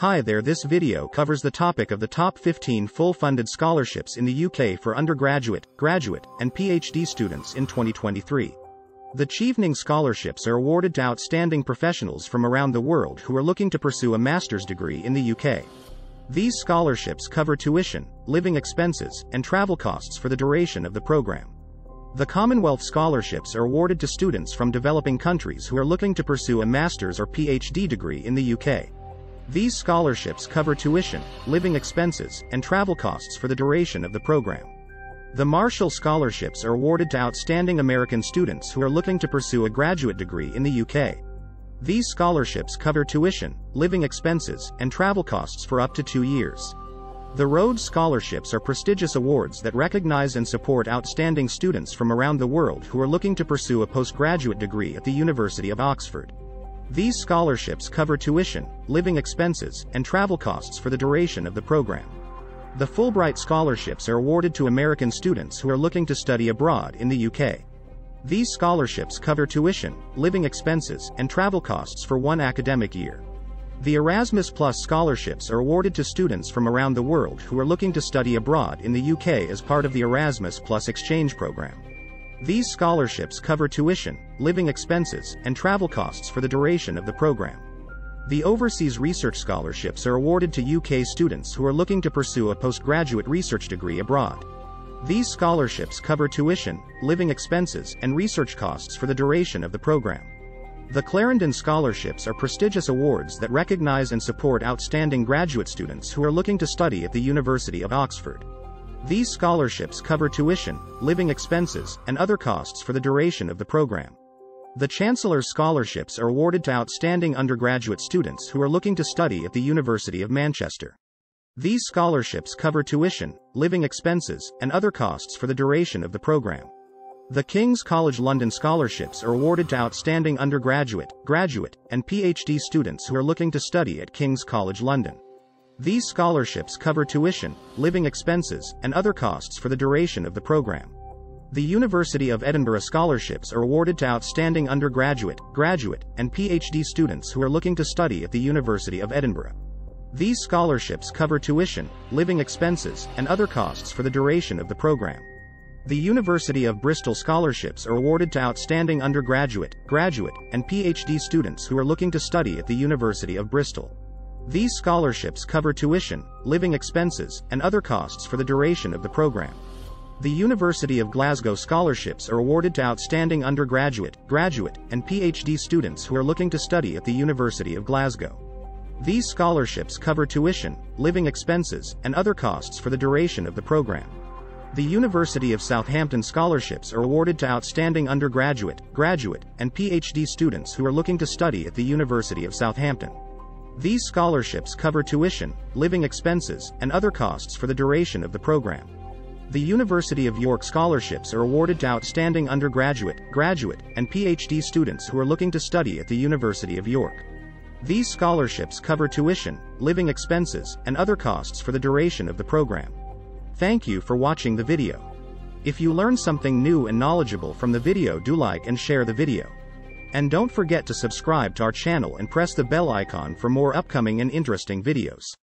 Hi there this video covers the topic of the top 15 full-funded scholarships in the UK for undergraduate, graduate, and PhD students in 2023. The Chevening scholarships are awarded to outstanding professionals from around the world who are looking to pursue a master's degree in the UK. These scholarships cover tuition, living expenses, and travel costs for the duration of the program. The Commonwealth scholarships are awarded to students from developing countries who are looking to pursue a master's or PhD degree in the UK. These scholarships cover tuition, living expenses, and travel costs for the duration of the program. The Marshall Scholarships are awarded to outstanding American students who are looking to pursue a graduate degree in the UK. These scholarships cover tuition, living expenses, and travel costs for up to two years. The Rhodes Scholarships are prestigious awards that recognize and support outstanding students from around the world who are looking to pursue a postgraduate degree at the University of Oxford. These scholarships cover tuition, living expenses, and travel costs for the duration of the program. The Fulbright scholarships are awarded to American students who are looking to study abroad in the UK. These scholarships cover tuition, living expenses, and travel costs for one academic year. The Erasmus Plus scholarships are awarded to students from around the world who are looking to study abroad in the UK as part of the Erasmus Plus exchange program. These scholarships cover tuition, living expenses, and travel costs for the duration of the program. The Overseas Research Scholarships are awarded to UK students who are looking to pursue a postgraduate research degree abroad. These scholarships cover tuition, living expenses, and research costs for the duration of the program. The Clarendon Scholarships are prestigious awards that recognize and support outstanding graduate students who are looking to study at the University of Oxford. These scholarships cover tuition, living expenses, and other costs for the duration of the program. The Chancellor's scholarships are awarded to outstanding undergraduate students who are looking to study at the University of Manchester. These scholarships cover tuition, living expenses, and other costs for the duration of the program. The King's College London scholarships are awarded to outstanding undergraduate, graduate, and PhD students who are looking to study at King's College London. These scholarships cover tuition, living expenses, and other costs for the duration of the program. The University of Edinburgh scholarships are awarded to outstanding undergraduate, graduate, and PhD students who are looking to study at the University of Edinburgh. These scholarships cover tuition, living expenses, and other costs for the duration of the program. The University of Bristol scholarships are awarded to outstanding undergraduate, graduate, and PhD students who are looking to study at the University of Bristol. These scholarships cover tuition, living expenses, and other costs for the duration of the program. The University of Glasgow scholarships are awarded to outstanding undergraduate, graduate, and PhD students who are looking to study at the University of Glasgow. These scholarships cover tuition, living expenses, and other costs for the duration of the program. The University of Southampton scholarships are awarded to outstanding undergraduate, graduate, and PhD students who are looking to study at the University of Southampton. These scholarships cover tuition, living expenses, and other costs for the duration of the program. The University of York scholarships are awarded to outstanding undergraduate, graduate, and PhD students who are looking to study at the University of York. These scholarships cover tuition, living expenses, and other costs for the duration of the program. Thank you for watching the video. If you learn something new and knowledgeable from the video do like and share the video. And don't forget to subscribe to our channel and press the bell icon for more upcoming and interesting videos.